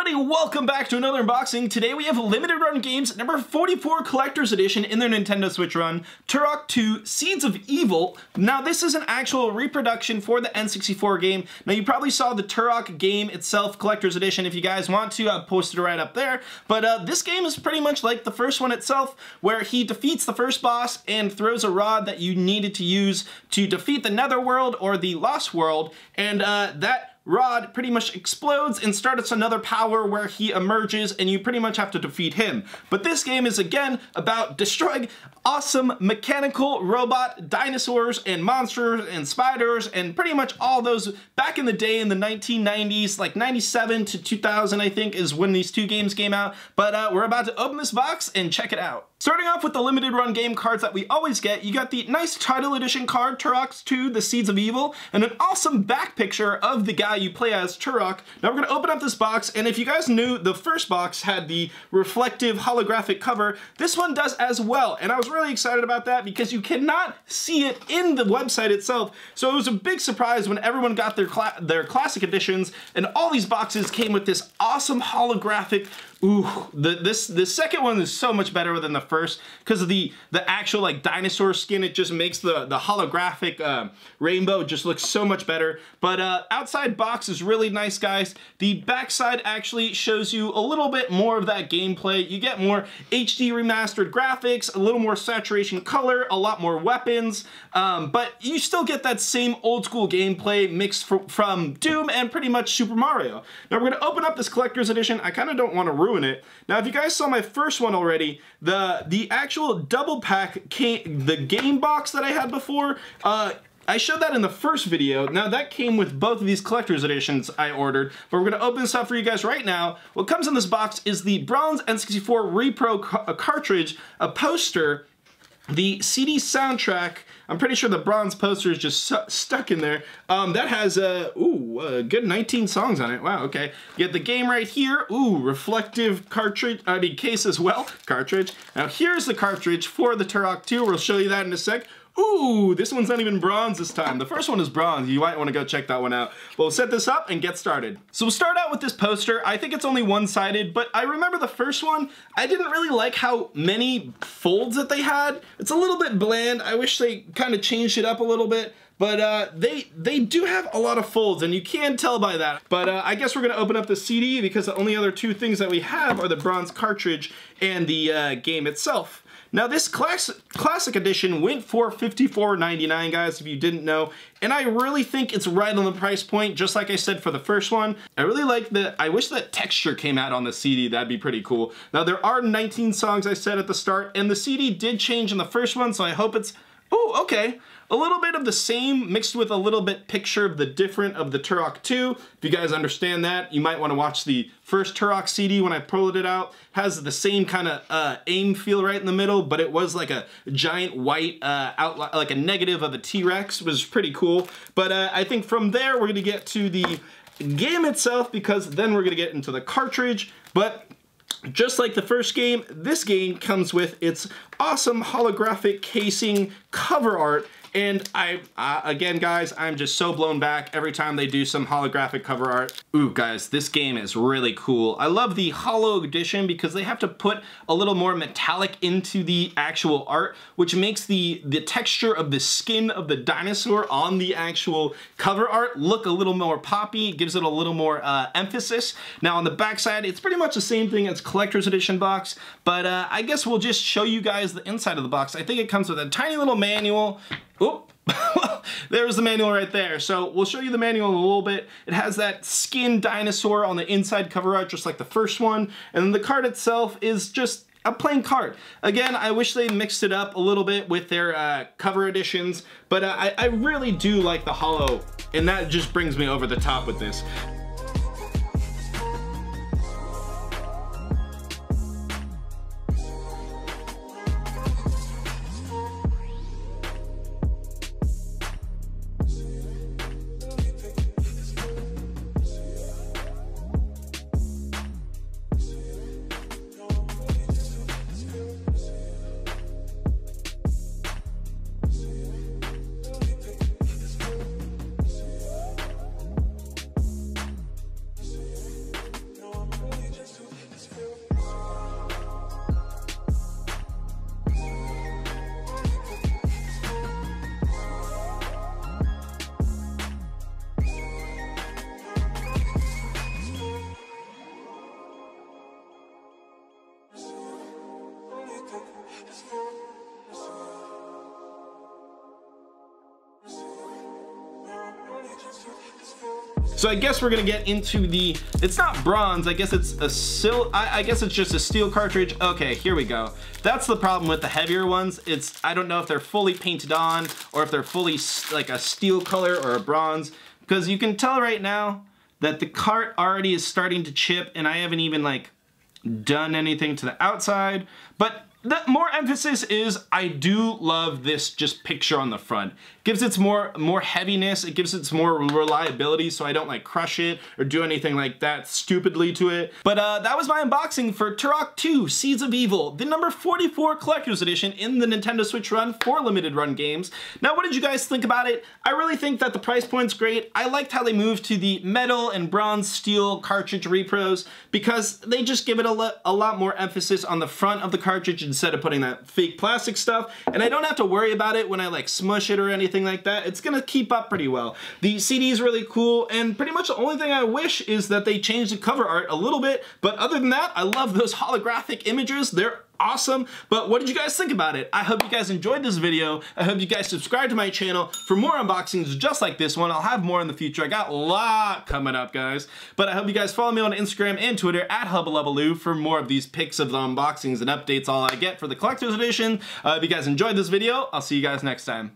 everybody, welcome back to another unboxing. Today we have a Limited Run Games number 44 Collector's Edition in their Nintendo Switch run, Turok 2 Seeds of Evil. Now this is an actual reproduction for the N64 game. Now you probably saw the Turok game itself, Collector's Edition. If you guys want to, I'll post it right up there. But uh, this game is pretty much like the first one itself, where he defeats the first boss and throws a rod that you needed to use to defeat the Netherworld or the Lost World, and uh, that Rod pretty much explodes and starts another power where he emerges and you pretty much have to defeat him. But this game is again about destroying awesome mechanical robot dinosaurs and monsters and spiders and pretty much all those back in the day in the 1990s, like 97 to 2000 I think is when these two games came out. But uh, we're about to open this box and check it out. Starting off with the limited run game cards that we always get, you got the nice title edition card, Turok 2, The Seeds of Evil, and an awesome back picture of the guy you play as, Turok. Now we're gonna open up this box, and if you guys knew, the first box had the reflective holographic cover, this one does as well, and I was really excited about that because you cannot see it in the website itself, so it was a big surprise when everyone got their, cla their classic editions, and all these boxes came with this awesome holographic Ooh, the, this the second one is so much better than the first because of the the actual like dinosaur skin. It just makes the the holographic uh, rainbow just look so much better. But uh, outside box is really nice, guys. The backside actually shows you a little bit more of that gameplay. You get more HD remastered graphics, a little more saturation color, a lot more weapons, um, but you still get that same old school gameplay mixed from Doom and pretty much Super Mario. Now we're gonna open up this collector's edition. I kind of don't want to ruin it. Now, if you guys saw my first one already, the the actual double pack came, the game box that I had before, uh, I showed that in the first video. Now that came with both of these collector's editions I ordered, but we're gonna open this up for you guys right now. What comes in this box is the Bronze N64 Repro ca cartridge, a poster, the CD soundtrack, I'm pretty sure the bronze poster is just stuck in there. Um, that has a, ooh, a good 19 songs on it. Wow, okay. You get the game right here. Ooh, reflective cartridge, I mean case as well, cartridge. Now here's the cartridge for the Turok 2. We'll show you that in a sec. Ooh, this one's not even bronze this time. The first one is bronze. You might want to go check that one out. But we'll set this up and get started. So we'll start out with this poster. I think it's only one-sided, but I remember the first one, I didn't really like how many folds that they had. It's a little bit bland. I wish they kind of changed it up a little bit. But uh, they they do have a lot of folds, and you can tell by that. But uh, I guess we're gonna open up the CD because the only other two things that we have are the bronze cartridge and the uh, game itself. Now this class classic edition went for $54.99 guys if you didn't know and I really think it's right on the price point just like I said for the first one. I really like the, I wish that texture came out on the CD, that'd be pretty cool. Now there are 19 songs I said at the start and the CD did change in the first one so I hope it's, oh okay, a little bit of the same mixed with a little bit picture of the different of the Turok 2. If you guys understand that, you might want to watch the first Turok CD when I pulled it out. Has the same kind of uh, aim feel right in the middle, but it was like a giant white uh, outline, like a negative of a T-Rex, was pretty cool. But uh, I think from there, we're gonna get to the game itself because then we're gonna get into the cartridge. But just like the first game, this game comes with its awesome holographic casing cover art and I, uh, again, guys, I'm just so blown back every time they do some holographic cover art. Ooh, guys, this game is really cool. I love the hollow edition because they have to put a little more metallic into the actual art, which makes the, the texture of the skin of the dinosaur on the actual cover art look a little more poppy, gives it a little more uh, emphasis. Now on the backside, it's pretty much the same thing as collector's edition box, but uh, I guess we'll just show you guys the inside of the box. I think it comes with a tiny little manual, Oop. There's the manual right there. So we'll show you the manual in a little bit. It has that skin dinosaur on the inside cover art, just like the first one. And then the card itself is just a plain card. Again, I wish they mixed it up a little bit with their uh, cover editions, but uh, I, I really do like the hollow, and that just brings me over the top with this. So I guess we're gonna get into the, it's not bronze, I guess it's a sil, I, I guess it's just a steel cartridge. Okay, here we go. That's the problem with the heavier ones. It's, I don't know if they're fully painted on or if they're fully like a steel color or a bronze, because you can tell right now that the cart already is starting to chip and I haven't even like done anything to the outside, but the more emphasis is I do love this just picture on the front. Gives it more more heaviness, it gives it more reliability so I don't like crush it or do anything like that stupidly to it. But uh, that was my unboxing for Turok 2 Seeds of Evil, the number 44 collector's edition in the Nintendo Switch run for limited run games. Now what did you guys think about it? I really think that the price point's great. I liked how they moved to the metal and bronze steel cartridge repros because they just give it a, a lot more emphasis on the front of the cartridge instead of putting that fake plastic stuff. And I don't have to worry about it when I like smush it or anything like that. It's gonna keep up pretty well. The CD is really cool and pretty much the only thing I wish is that they changed the cover art a little bit. But other than that, I love those holographic images. They're awesome. But what did you guys think about it? I hope you guys enjoyed this video. I hope you guys subscribe to my channel for more unboxings just like this one. I'll have more in the future. I got a lot coming up, guys. But I hope you guys follow me on Instagram and Twitter at Hubalubalu for more of these pics of the unboxings and updates all I get for the collector's edition. Uh, if you guys enjoyed this video, I'll see you guys next time.